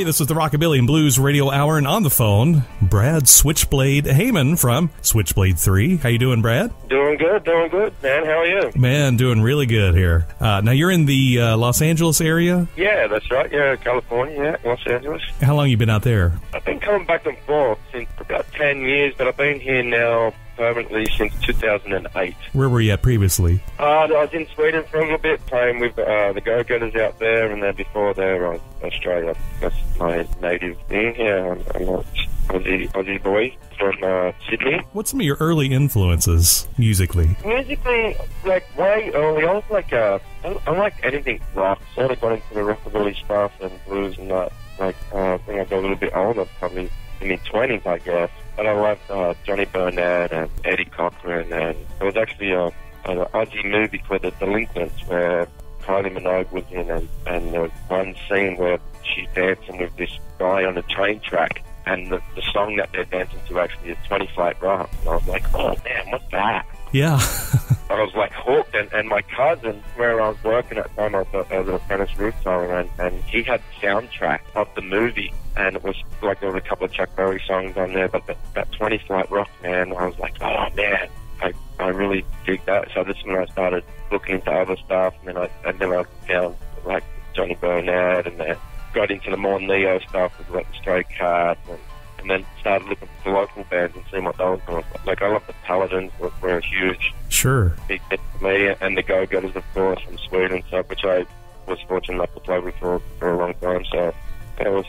Hey, this is the Rockabilly and Blues Radio Hour, and on the phone, Brad Switchblade Heyman from Switchblade 3. How you doing, Brad? Doing good, doing good, man. How are you? Man, doing really good here. Uh, now, you're in the uh, Los Angeles area? Yeah, that's right. Yeah, California, yeah, Los Angeles. How long you been out there? I've been coming back and forth since about 10 years, but I've been here now permanently since 2008. Where were you at previously? Uh, I was in Sweden for a little bit, playing with uh, the Go-Getters out there, and then before there, I was Australia. That's my native thing. Yeah, I'm, I'm an Aussie, Aussie boy from uh, Sydney. What's some of your early influences musically? Musically, like way early, I was like, uh, I, I like anything rock. Sort of got into the rockabilly stuff and blues and that. Like, uh, I think I got a little bit older, probably in my twenties, I guess. But I loved uh, Johnny Burnette and Eddie Cochran, and there was actually a, an Aussie movie called The Delinquents where Kylie Minogue was in, and, and there was one scene where she's dancing with this guy on the train track, and the, the song that they're dancing to actually is 20 Flight Rock. And I was like, oh man, what's that? Yeah. I was like hooked, and, and my cousin, where I was working at the time, I was, a- as an apprentice roof tower, and, and he had the soundtrack of the movie, and it was like there was a couple of Chuck Berry songs on there, but that, that 20 Flight Rock, man, I was like, oh man, I, I really dig that. So this is when I started looking into other stuff, and then I, and then I found like Johnny Burnette, and then got into the more neo stuff with like the Stray Cats, and, and then started looking for local bands and seeing what they were doing. Like I love the Paladins, were, were a huge Sure. me, and the Go Getters, of course, from Sweden, so which I was fortunate enough to play with for, for a long time. So that was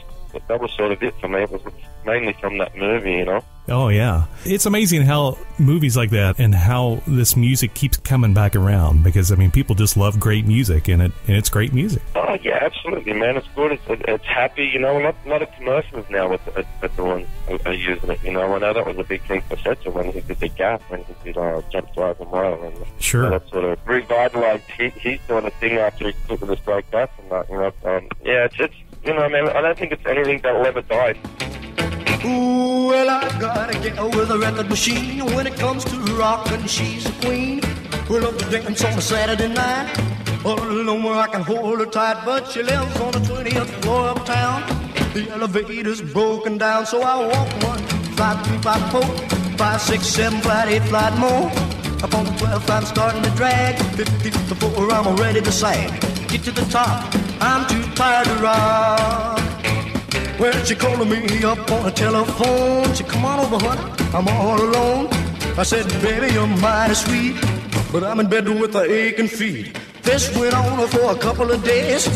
that was sort of it for me. It was mainly from that movie, you know. Oh, yeah. It's amazing how movies like that and how this music keeps coming back around because, I mean, people just love great music and, it, and it's great music. Oh yeah, absolutely, man. It's good. It's, it's happy. You know, a lot, a of commercials now with are doing are, using it. You know, I know that was a big thing for Setzer when he did the Gap, when he did uh, Jump Jive and Wail, and Sure. that sort of revitalized his, his sort of thing after he took the Stray Cats and that. You know, um, yeah, it's, it's you know, man. I don't think it's anything that'll ever die. Ooh, well, I gotta get with a record machine. When it comes to rockin', she's a queen. We love to dance on a Saturday night. All alone where I can hold her tight, but she lives on the 20th floor of town. The elevator's broken down, so I walk one, flight, three, five, four, five, six, seven, flight, eight, flight more. Up on the 12th, I'm starting to drag. 15th before I'm ready to sag. Get to the top, I'm too tired to rock. Well, she calling me up on the telephone. She come on over, honey, I'm all alone. I said, baby, you're mighty sweet, but I'm in bed with a aching feet. This went on for a couple of days,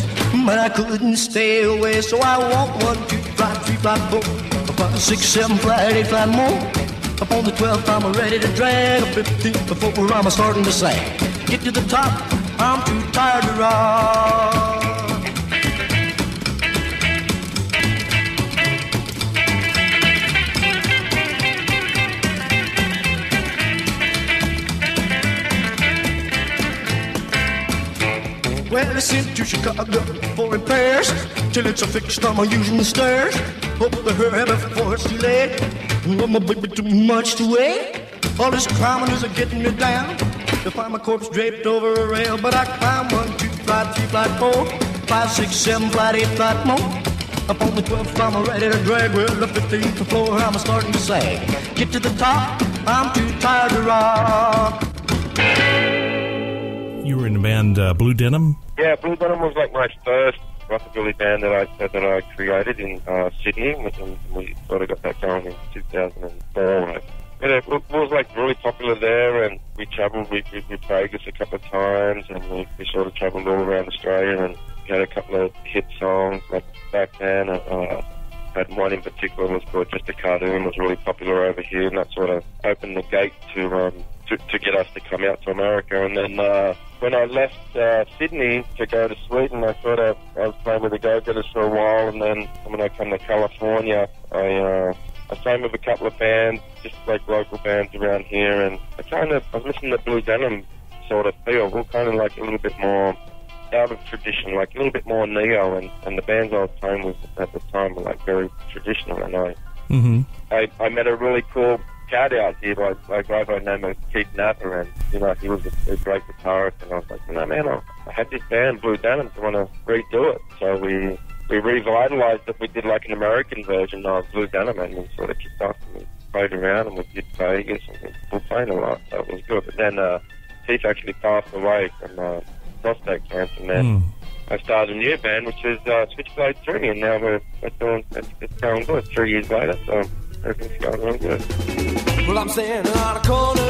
but I couldn't stay away. So I walked one, two, five, three, five, four, five, six, seven, flight, more. Up on the 12th, I'm ready to drag. A 15th before I'm starting to sag. Get to the top, I'm too tired to rock. Well, I sent to Chicago for repairs. Till it's a fixed, I'm using the stairs. Hope to hurry before it's too late. Love my baby too much to wait. All this climbing is getting me down. To find my corpse draped over a rail, but I climb one, two, three, flight, four, five, six, seven, flight, eight, flight more. Up on the 12th, I'm ready to drag. Well, the 15th floor, I'm starting to sag. Get to the top, I'm too tired to rock. You were in the band uh, Blue Denim? Yeah, Blue Denim was like my first rockabilly band that I that I created in uh, Sydney, and we sort of got that going in 2004. Right? And it was like really popular there, and we travelled. We, we did Vegas a couple of times, and we, we sort of travelled all around Australia, and had a couple of hit songs like back then. Uh, had one in particular was called Just a Cartoon, was really popular over here, and that sort of opened the gate to um, to, to get us to come out to America. And then uh, when I left uh, Sydney to go to Sweden, I thought I, I was playing with the Go-Getters for a while, and then when I come to California, I uh, I signed with a couple of bands, just like local bands around here, and I kind of I was listening to Blue Denim sort of feel, we're kind of like a little bit more out of tradition, like a little bit more neo, and, and the bands I was playing with at the time were like very traditional, and I Mm-hmm. I, I met a really cool cat out here by, a guy by the name of Keith Napper, and you know he was a, a great guitarist, and I was like, you know, man, I, I had this band Blue Denim, I want to redo it, so we we revitalized it. We did like an American version of Blue Denim and we sort of kicked off and we played around and we did Vegas and we were playing a lot. So it was good. But then uh, Keith actually passed away from uh, prostate cancer and then Mm. I started a new band which is uh, Switchblade 3 and now we're, we're doing, it's, it's going good three years later. So Well, I'm standing on a corner,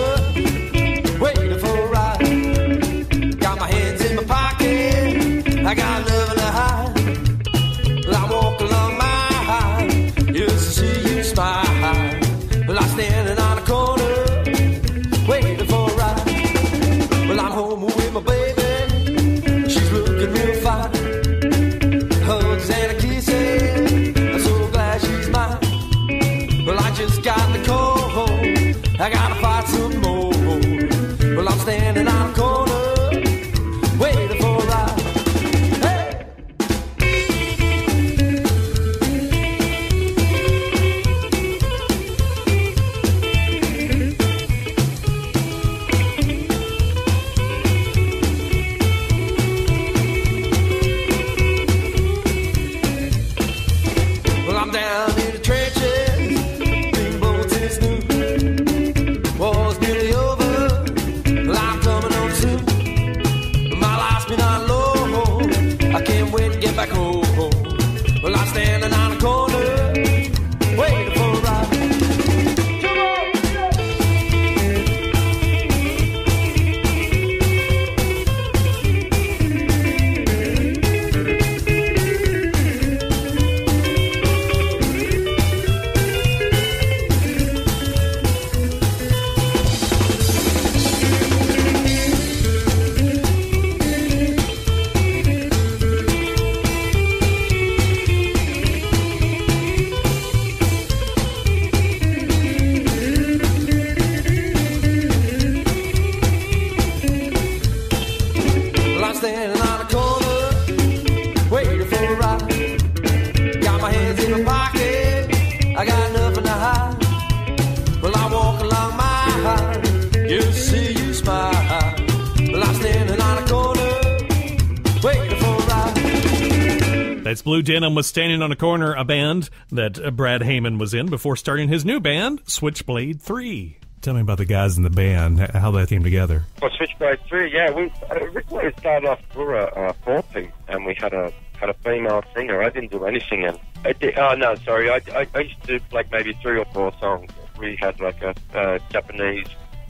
ride. Blue Denim was standing on a corner, a band that uh, Brad Heyman was in before starting his new band, Switchblade 3. Tell me about the guys in the band, how that came together. Well, Switchblade 3, yeah, we uh, originally started off for a, a four-piece, and we had a had a female singer. I didn't do anything, singing. I did, oh, no, sorry. I, I, I used to do, like, maybe three or four songs. We had, like, a uh, Japanese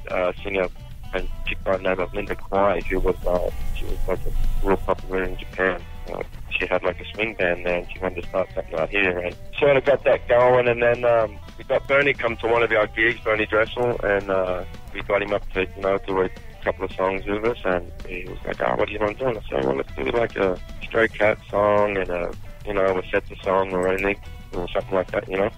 uh, singer and chick by the name of Linda Kwai, who was, uh, she was, like, a real popular in Japan. Uh, she had, like, a swing band there, and she wanted to start something out here, and sort of got that going, and then um, we got Bernie come to one of our gigs, Bernie Dressel, and uh, we got him up to, you know, do a couple of songs with us, and he was like, oh, what do you want to do? And I said, well, let's do like a Stray Cat song and a, you know, a Setzer song or anything, or something like that, you know.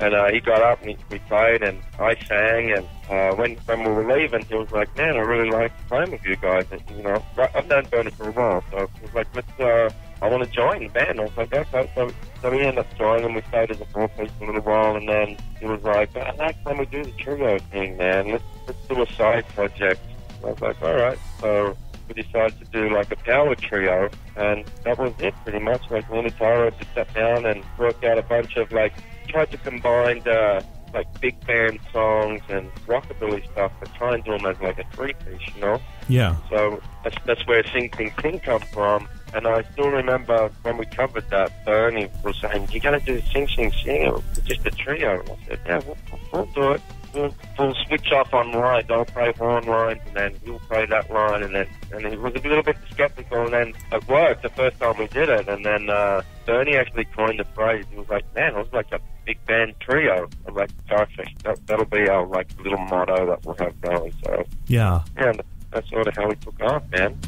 And uh, he got up and he, we played, and I sang. And uh, when when we were leaving, he was like, "Man, I really like playing with you guys." And, you know, I've known Bernie for a while, so he was like, "Let's." Uh, I want to join the band. I was like, "Okay." So, so we ended up joining. And we stayed as a four piece for a little while, and then he was like, "I like when we do the trio thing, man. Let's let's do a side project." I was like, "All right." So we decided to do like a power trio, and that was it pretty much. Like and Tara just sat down and worked out a bunch of like tried to combine uh, like big band songs and rockabilly stuff, but try and do them as like a three piece, you know. Yeah. So that's that's where Sing Sing Sing come from. And I still remember when we covered that, Bernie was saying, "You got to do Sing Sing Sing, or just a trio." And I said, "Yeah, we'll, we'll do it. We'll, we'll switch off on lines. I'll play one line, and then you'll play that line, and then and he was a little bit skeptical, and then it worked the first time we did it, and then uh, Bernie actually coined the phrase. He was like, "Man, it was like a big band trio." I'm like, "Perfect. That, that'll be our like little motto that we'll have going." So Yeah. yeah, that's sort of how we took off, man.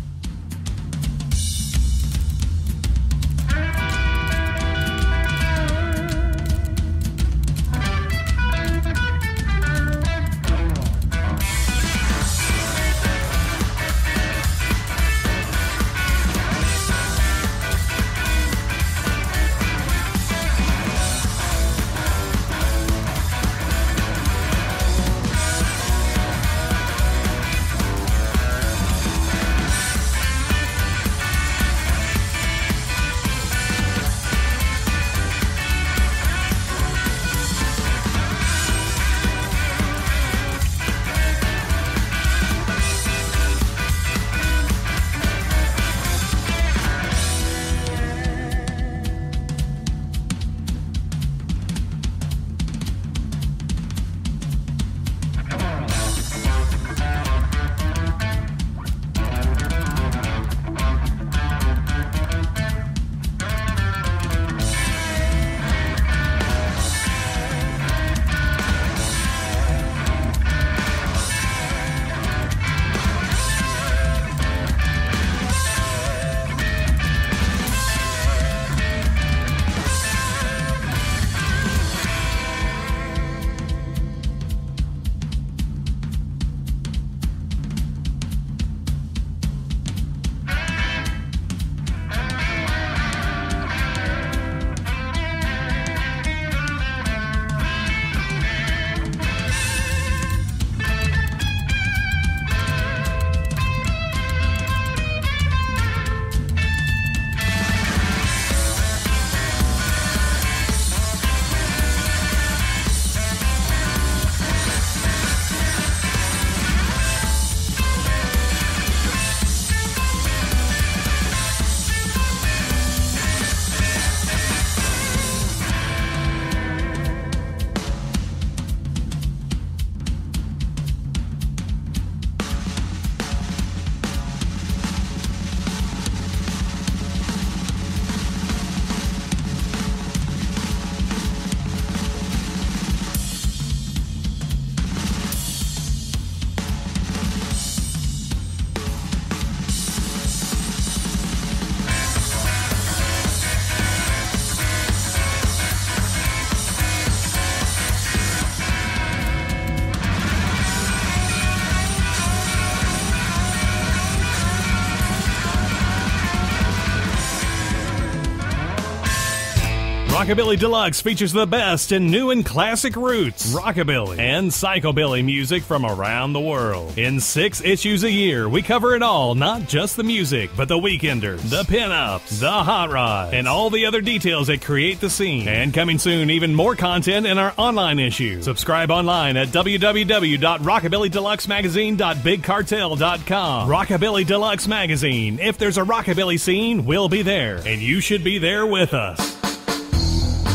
Rockabilly Deluxe features the best in new and classic roots, rockabilly, and psychobilly music from around the world. In six issues a year, we cover it all, not just the music, but the weekenders, the pinups, the hot rods, and all the other details that create the scene. And coming soon, even more content in our online issue. Subscribe online at www.rockabillydeluxemagazine.bigcartel.com. Rockabilly Deluxe Magazine. If there's a rockabilly scene, we'll be there, and you should be there with us.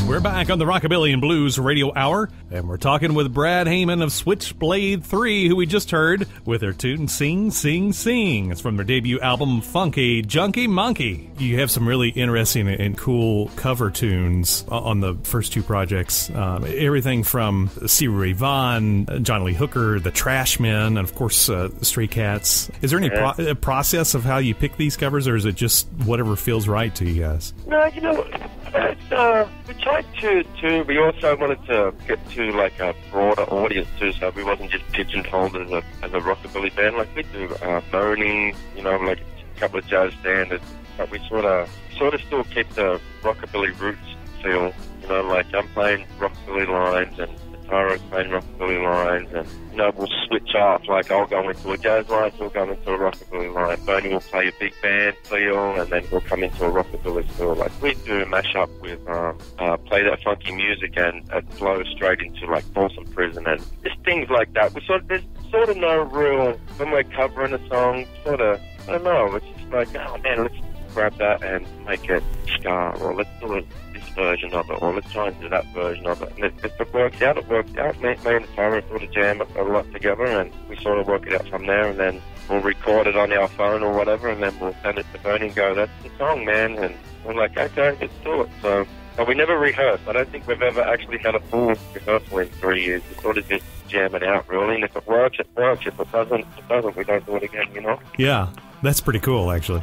We're back on the Rockabilly and Blues Radio Hour, and we're talking with Brad Heyman of Switchblade 3, who we just heard with their tune Sing, Sing, Sing. It's from their debut album, Funky Junkie Monkey. You have some really interesting and cool cover tunes on the first two projects. Um, everything from Stevie Ray Vaughan, John Lee Hooker, The Trashmen, and of course, uh, Stray Cats. Is there any Yeah. pro- process of how you pick these covers, or is it just whatever feels right to you guys? No, you know, it's, uh, we tried to, to, we also wanted to get to like a broader audience too, so we wasn't just pigeonholed as a, as a rockabilly band. Like we do, uh, moaning, you know, like a couple of jazz standards, but we sort of, sort of still keep the rockabilly roots feel, you know, like I'm playing rockabilly lines and Tara's playing rockabilly lines and, you know, we'll switch off, like I'll go into a jazz line, he'll go into a rockabilly line, Bernie will play a big band feel and then we'll come into a rockabilly feel. Like we do mash up with, um, uh, play that funky music and it flows straight into like Folsom Prison and just things like that. We sort of, there's sort of no real, when we're covering a song, sort of, I don't know, it's just like, oh man, let's grab that and make it ska, or let's do it version of it, or let's try and do that version of it. And if, it works out, it works out. Me, me and Tara sort of jam a lot together, and we sort of work it out from there, and then we'll record it on our phone or whatever, and then we'll send it to Bernie and go, that's the song, man. And we're like, okay, let's do it. So, but we never rehearse. I don't think we've ever actually had a full rehearsal in three years. We sort of just jam it out, really. And if it works, it works. If it doesn't, it doesn't. We don't do it again, you know? Yeah, that's pretty cool, actually.